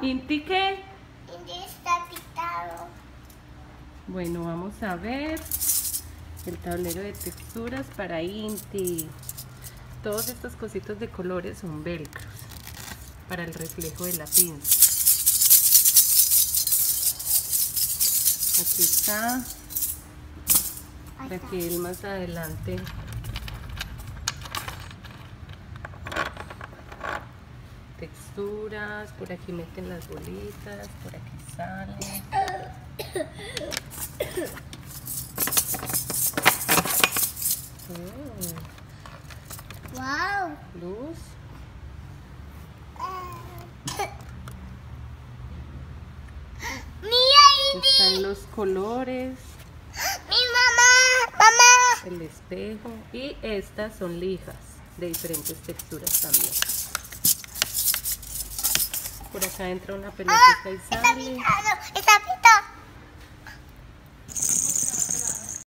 ¿Inti qué? Inti está pintado. Bueno, vamos a ver el tablero de texturas para Inti. Todos estos cositos de colores son velcros para el reflejo de la pinza. Aquí está. Para que él más adelante texturas, por aquí meten las bolitas, por aquí salen. Wow. Luz. Mira, Están los colores, Mi mamá, mamá. el espejo y estas son lijas de diferentes texturas también. Por acá entra una pelotita y sale.